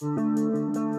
Música